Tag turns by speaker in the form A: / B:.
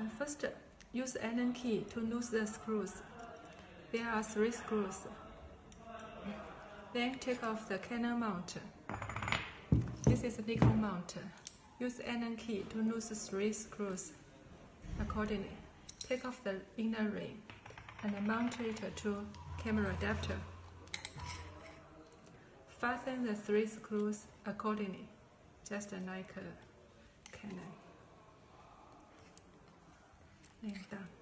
A: Uh, first, use Allen key to loosen the screws. There are three screws. Then take off the Canon mount. This is Nikon mount. Use Allen key to loosen three screws accordingly. Take off the inner ring and mount it to camera adapter. Fasten the three screws accordingly, just like 那个。